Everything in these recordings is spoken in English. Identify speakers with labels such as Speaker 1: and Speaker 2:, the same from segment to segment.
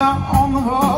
Speaker 1: on the wall.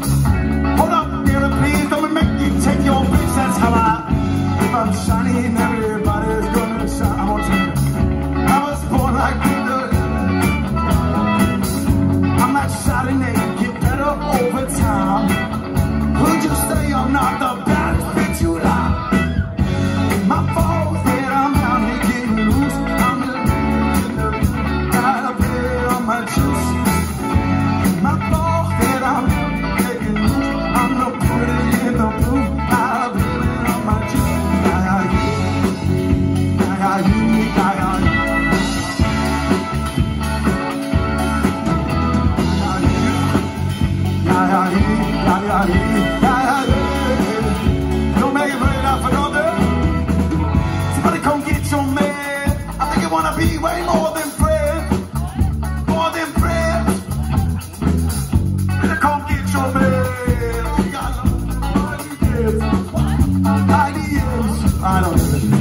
Speaker 1: my fault. be way more than prayer, more than prayer. Better come get your man. Ideas, ideas. I don't know.